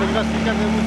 여기가 진짜 매물